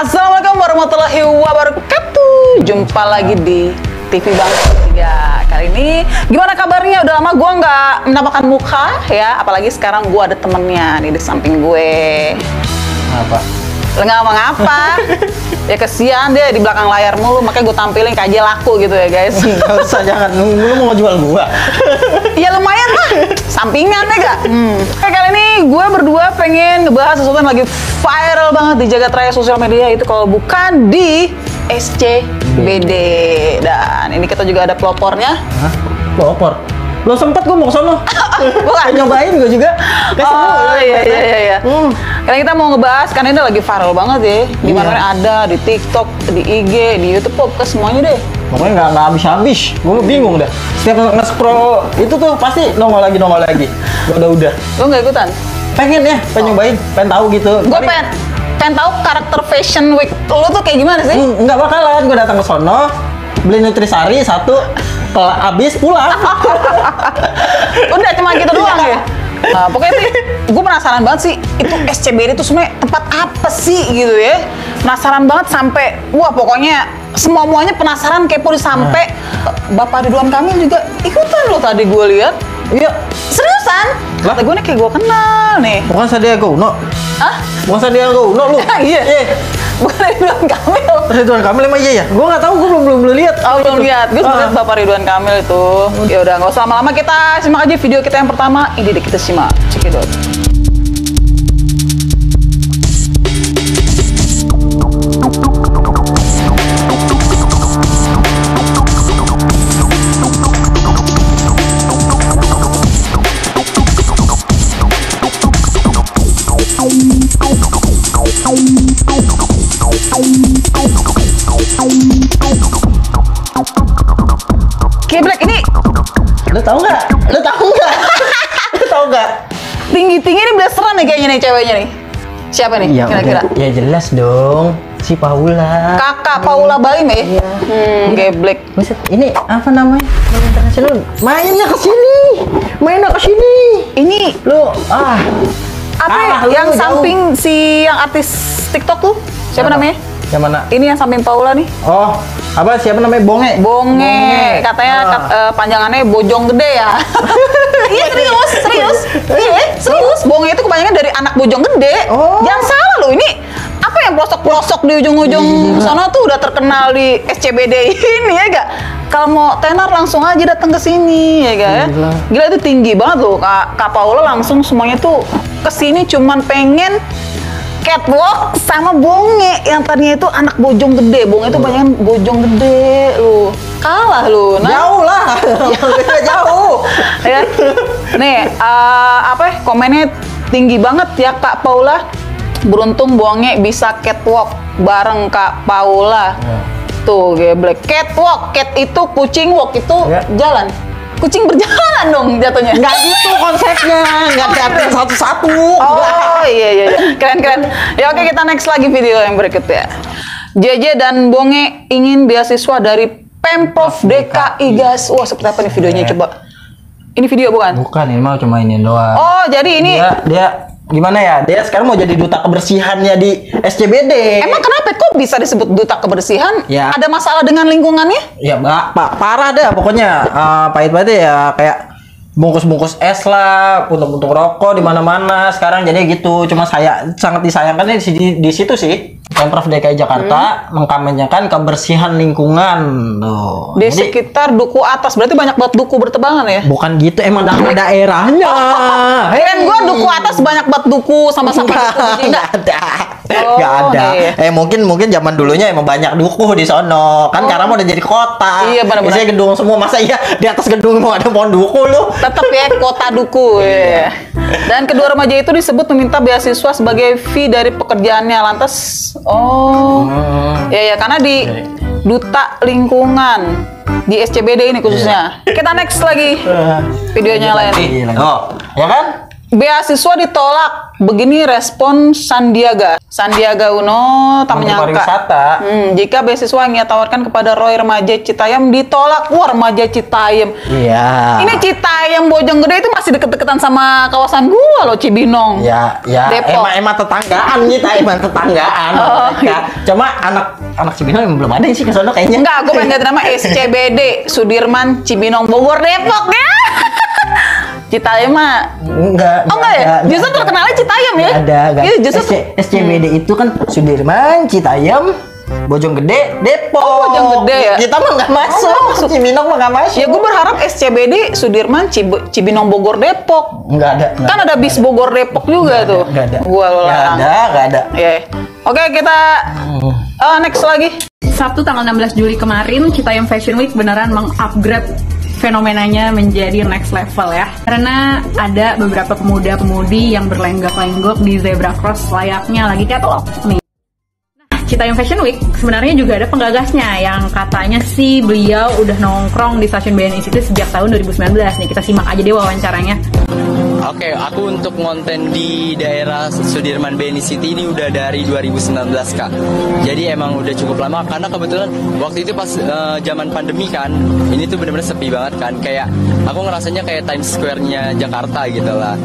Assalamualaikum warahmatullahi wabarakatuh. Jumpa lagi di TV Bang Tiga. Kali ini gimana kabarnya? Udah lama gue nggak menampakkan muka ya, apalagi sekarang gue ada temennya nih di samping gue. Apa? Lo nggak ngapa ya kesian dia di belakang layar mulu, makanya gue tampilin kayak aja laku gitu ya guys. Gak usah, jangan. Lu, lu mau jual gua? ya lumayan lah, sampingan ya gak? Hmm. Oke, kali ini gue berdua pengen ngebahas sesuatu yang lagi viral banget di jagat raya sosial media itu kalau bukan di SCBD. Dan ini kita juga ada pelopornya. Hah? Pelopor? Belum sempet gua mau ke sono. Bukan. Nyobain gua juga. Oh ya, iya iya iya. iya. Hmm. Karena kita mau ngebahas kan ini lagi viral banget ya. Di mana Iya. ada di TikTok, di IG, di YouTube, ke semuanya deh. Pokoknya nggak nggak habis-habis. Gua bingung dah. Setiap nge-scroll itu tuh pasti nongol lagi nongol lagi. Gua udah udah. Lo nggak ikutan? Pengen ya, pengen nyobain, pengen tahu gitu. Gue Tapi- pengen pengen tahu karakter fashion week lo tuh kayak gimana sih? Hmm, nggak bakalan gue datang ke sono beli nutrisari satu kalau habis pulang Udah cuma gitu doang Iya. ya. Nah, pokoknya sih, gue penasaran banget sih itu SCBD itu sebenarnya tempat apa sih gitu ya? Penasaran banget sampai, wah pokoknya semua muanya penasaran kepo sampai Nah. Bapak Ridwan Kamil juga ikutan loh tadi gue lihat. iya Seriusan? Lah? Kata gue nih kayak gue kenal nih. bukan Sandiaga Uno Hah? bukan Sandiaga Uno lu Iya. eh Bukan Ridwan Kamil. Ridwan Kamil emang iya ya gue nggak tahu gue belum belum belum lihat Oh belum lihat, gue Ah. lihat Bapak Ridwan Kamil itu. Ya udah nggak usah lama-lama kita simak aja video kita yang pertama. Ini deh kita simak. Cekidot. Black ini lu tahu nggak lu tahu nggak lu tahu nggak tinggi-tinggi ini blasteran nih kayaknya nih ceweknya nih. Siapa nih ya kira-kira? ya jelas dong si Paula Kakak Paula Baim ya? Iya. Hmm, geblek. Buset, ini apa namanya Main internasional mainnya ke sini mainnya ke sini Ini lu ah apa? Ah, lu yang jauh. samping si yang artis TikTok tuh? Siapa Siapa? namanya? yang mana Ini yang samping Paula nih. oh apa siapa namanya bonge Bonge, katanya Ah. kat- eh, panjangannya bojong gede ya. Iya serius, serius. Iya, serius. Bonge itu kepanjangan dari anak bojong gede. Oh. Jangan salah loh ini. Apa yang pelosok-pelosok di ujung-ujung sana tuh udah terkenal di SCBD ini ya gak? Kalau mau tenar langsung aja datang ke sini ya gak? Gila. Gila itu tinggi banget loh. Kak, Kak Paula langsung semuanya tuh ke sini cuman pengen catwalk sama bonge yang tadinya itu anak bojong gede. Bonge itu banyak bojong gede lu. Kalah lu. Nah, jauh lah jauh ya. Nih, eh, apa ya, komennya tinggi banget ya Kak Paula. Beruntung Bonge bisa catwalk bareng Kak Paula. Ya. Tuh, geblek. Catwalk, cat itu kucing, walk itu Ya. jalan. Kucing berjalan dong jatuhnya. nggak gitu konsepnya nggak diatur satu-satu Oh iya iya iya. Keren keren. Ya oke kita next lagi video yang berikutnya. JJ dan Bonge ingin beasiswa dari Pemprov DKI guys. Wah seperti apa nih videonya coba. Ini video bukan? bukan ini mah cuma ini doang Oh jadi ini dia dia gimana ya dia sekarang mau jadi duta kebersihannya di SCBD emang kenapa kok bisa disebut duta kebersihan? Ya. Ada masalah dengan lingkungannya? ya mbak pak parah deh pokoknya Eh, pahit-pahitnya ya kayak bungkus-bungkus es lah puntung-puntung rokok di mana-mana sekarang jadi gitu cuma saya sangat disayangkan di, di, di situ sih pemprov DKI Jakarta Hmm. mengkampanyekan kebersihan lingkungan tuh Di jadi sekitar duku atas berarti banyak banget duku bertebangan ya? bukan gitu emang nama daerahnya Kan gua duku atas banyak banget duku sama-sama duku. Nggak Enggak. ada. Oh, Nggak ada. iya. Eh mungkin mungkin zaman dulunya emang banyak dukuh di sono. Kan sekarang udah jadi kota. Iya, benar-benar. Isinya gedung semua. Masa iya di atas gedung mau ada pohon dukuh lu? tetap ya kota duku ya. Dan kedua remaja itu disebut meminta beasiswa sebagai fee dari pekerjaannya lantas oh Hmm. ya ya karena di duta lingkungan di SCBD ini khususnya. Kita next lagi videonya lain. Iya, Oh, ya kan? Beasiswa ditolak Begini respon Sandiaga. Sandiaga Uno tak menyangka. Hmm, jika beasiswa yang ia tawarkan kepada Roy remaja Citayam ditolak. Wah, remaja Citayam. Iya. Ini Citayam Bojonggede itu masih deket-deketan sama kawasan gua loh Cibinong. Ya, ya Depok. emang emang tetanggaan kita emang tetanggaan. Oh, mereka. Cuma anak anak Cibinong emang belum ada sih ke sono kayaknya. Enggak, gue pengen ganti nama SCBD Sudirman Cibinong Bogor Depok ya. Citayam mah Enggak. Oh enggak ya? Justru terkenalnya Citayam ya? Nggak ada, enggak. Iya, justru SC, SCBD itu kan Sudirman, Citayam, Bojonggede, Depok. Oh, Bojonggede ya? Kita mah nggak masuk. nggak masuk. Cibinong mah nggak masuk. Ya gue berharap SCBD Sudirman Cib- Cibinong Bogor Depok. Nggak ada. nggak Kan ada bis Bogor Depok juga tuh. Nggak ada. Gua Nggak ada, nggak ada. Ya. Oke, kita eh, next lagi. Sabtu tanggal 16 Juli kemarin, Citayam Fashion Week beneran mengupgrade fenomenanya menjadi next level ya. Karena ada beberapa pemuda-pemudi yang berlenggak-lenggok di zebra cross layaknya lagi catalog nih. Nah, Citayam Fashion Week sebenarnya juga ada penggagasnya yang katanya sih beliau udah nongkrong di stasiun BNI itu sejak tahun 2019 nih. Kita simak aja deh wawancaranya. Oke, aku untuk konten di daerah Sudirman BNI City ini udah dari 2019 kak. Jadi emang udah cukup lama karena kebetulan waktu itu pas eh, zaman pandemi kan, ini tuh bener-bener sepi banget kan. Kayak aku ngerasanya kayak Times Square-nya Jakarta gitu lah.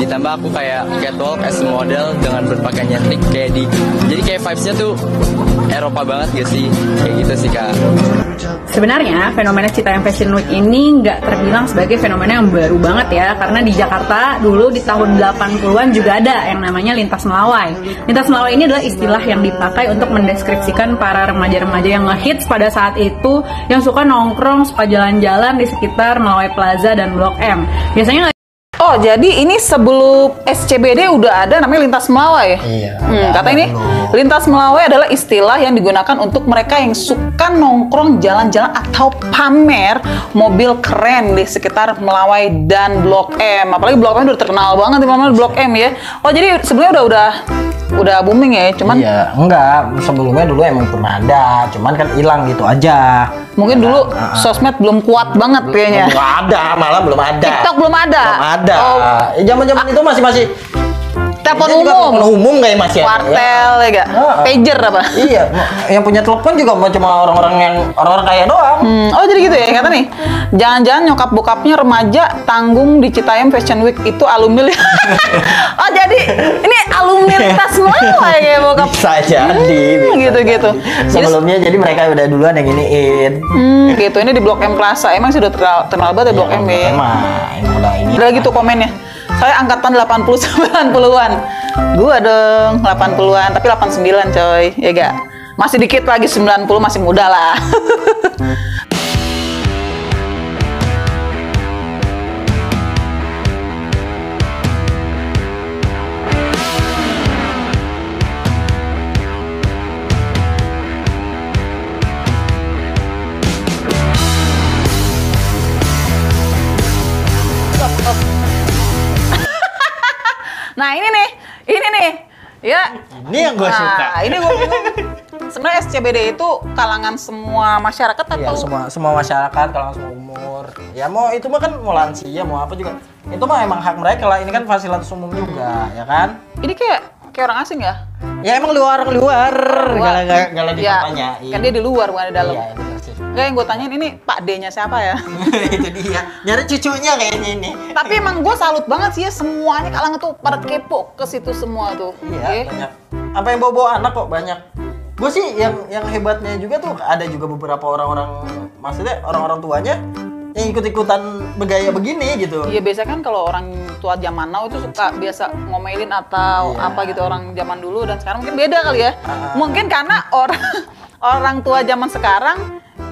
Ditambah aku kayak catwalk as model dengan berpakaian nyetik kayak di. Jadi kayak vibes-nya tuh Eropa banget gak sih? Kayak gitu sih kak. Sebenarnya fenomena Citayam Fashion Week ini nggak terbilang sebagai fenomena yang baru banget ya karena di Jakarta dulu di tahun 80-an juga ada yang namanya lintas melawai. Lintas melawai ini adalah istilah yang dipakai untuk mendeskripsikan para remaja-remaja yang ngehits pada saat itu yang suka nongkrong, suka jalan-jalan di sekitar Melawai Plaza dan Blok M. Biasanya Oh, jadi ini sebelum SCBD udah ada namanya lintas melawai. Iya, Hmm, kata ini dulu. lintas melawai adalah istilah yang digunakan untuk mereka yang suka nongkrong jalan-jalan atau pamer mobil keren di sekitar Melawai dan Blok M. Apalagi Blok M udah terkenal banget di mana Blok M ya. Oh, jadi sebelumnya udah udah udah booming ya, cuman Iya, enggak. Sebelumnya dulu emang pernah ada, cuman kan hilang gitu aja. mungkin dulu Nah, sosmed belum kuat banget kayaknya. Belum ada, malah belum ada. TikTok belum ada. Belum ada. Oh, Eh, Zaman-zaman itu masih masih telepon umum. Telepon umum kayak ada, ya. Kuartel ya gak? Heeh. Pager apa? Iya, yang punya telepon juga mau cuma orang-orang yang orang-orang kaya doang. Hmm, oh jadi gitu ya kata nih. Jangan-jangan nyokap bokapnya remaja tanggung di Citayam Fashion Week itu alumni. oh jadi ini alumni lintas semua ya kayak bokap. Bisa jadi. Hmm, gitu-gitu. Sebelumnya jadi mereka udah duluan yang iniin. Hmm, gitu. Ini di Blok M Plaza. Emang sudah terkenal, terkenal banget ya Blok M ya. Emang, emang udah ini. Ada gitu komennya. Saya angkatan 80 90-an. Gua dong 80-an, tapi 89 coy. Ya gak? Masih dikit lagi 90 masih muda lah. ya. Ini yang gue Nah, suka. ini gue bingung. Sebenarnya SCBD itu kalangan semua masyarakat Ya, atau semua semua masyarakat kalau semua umur. Ya mau itu mah kan mau lansia mau apa juga. Itu mah emang hak mereka lah. Ini kan fasilitas umum juga, ya kan? ini kayak kayak orang asing ya? Ya emang luar luar. Gala gala gala di Ya, kan dia di luar bukan di dalam. Iya, Enggak yang gue tanyain ini Pak D-nya siapa ya? itu dia. Nyari cucunya kayaknya ini. Tapi emang gue salut banget sih ya semuanya kalangan tuh pada kepo ke situ semua tuh. Iya, Oke. banyak. Apa yang bawa-bawa anak kok banyak. Gue sih yang yang hebatnya juga tuh ada juga beberapa orang-orang maksudnya orang-orang tuanya yang ikut-ikutan bergaya begini gitu. Iya biasa kan kalau orang tua zaman now itu suka biasa ngomelin atau Iya. apa gitu orang zaman dulu dan sekarang mungkin beda kali ya. Ah. Mungkin karena orang orang tua zaman sekarang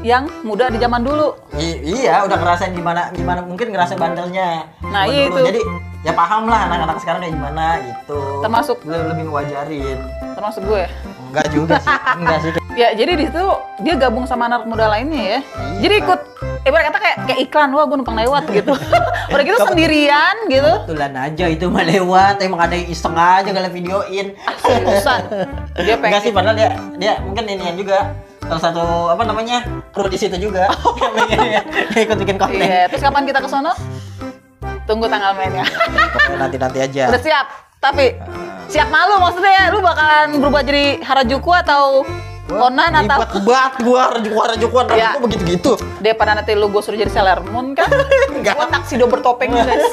yang muda di zaman dulu. I- iya, udah ngerasain gimana gimana mungkin ngerasain bandelnya. Nah, iya itu. Jadi ya paham lah anak-anak sekarang kayak gimana gitu. Termasuk- lebih, lebih ngewajarin. Termasuk gue. Enggak juga sih. Enggak sih. Ya jadi di situ dia gabung sama anak muda lainnya ya. Iya. Jadi ikut ibarat kata kayak kayak iklan wah gue numpang lewat gitu. Udah gitu sendirian gitu. Kebetulan aja itu mah lewat, emang ada yang iseng aja kalau videoin. Seriusan. Dia pengen Enggak sih, padahal dia dia mungkin inian juga salah satu apa namanya kru di situ juga Dia ikut bikin konten Iya, terus kapan kita ke sono? Tunggu tanggal mainnya. nanti nanti aja Udah siap? Tapi siap malu maksudnya ya, lu bakalan berubah jadi Harajuku atau Conan atau Ribet banget gua rajukuan rajukuan Ya. gua begitu gitu daripada nanti lu gue suruh jadi Sailor Moon kan? Enggak. Gua taksido bertopeng guys.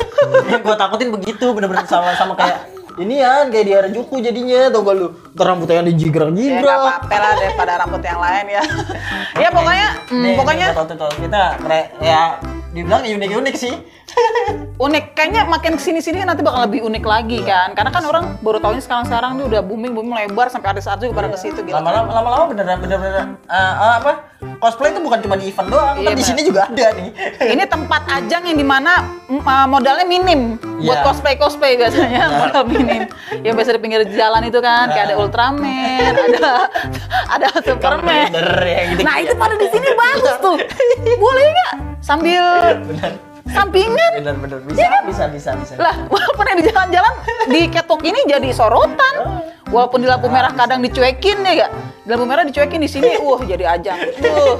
yang gua takutin begitu bener-bener sama sama kayak ini ya kayak di Harajuku jadinya tau gak lu ntar rambutnya yang Ya dijigrang-jigrang nggak apa-apa lah daripada rambut yang lain ya. ya pokoknya, hmm, Nih, pokoknya kita tonton kita ya dibilang unik-unik sih unik. Kayaknya makin ke sini-sini nanti bakal lebih unik lagi kan. Karena kan orang baru tahunya sekarang-sekarang tuh udah booming booming lebar sampai artis-artis juga pada ke situ gitu. lama-lama lama-lama beneran beneran eh, eh, apa cosplay itu bukan cuma di event doang Iya, kan di sini juga ada nih Ini tempat ajang yang di mana uh, modalnya minim buat Iya. cosplay cosplay biasanya modal minim. Yang biasa di pinggir jalan itu kan kayak ada Ultraman, ada ada Superman. Ya gitu Nah itu pada di sini bagus tuh. Boleh nggak sambil bener sampingan? bener bener bisa kan? bisa bisa bisa Lah, walaupun yang di jalan-jalan di catwalk ini jadi sorotan. Walaupun di lampu merah kadang dicuekin ya gak? Di lampu merah dicuekin di sini, wah jadi ajang. Uh,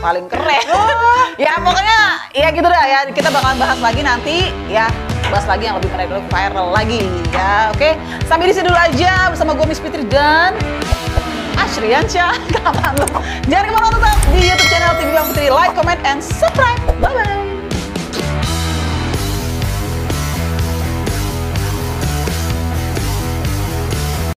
paling keren. ya pokoknya ya gitu dah ya. Kita bakalan bahas lagi nanti ya. Bahas lagi yang lebih lebih viral lagi ya. Oke, sampai di sini dulu aja bersama gue Miss Fitri dan Ashriansyah. Kapan lu? Jangan ke mana-mana tetap di YouTube channel TV Bang Putri. Like, comment, and subscribe.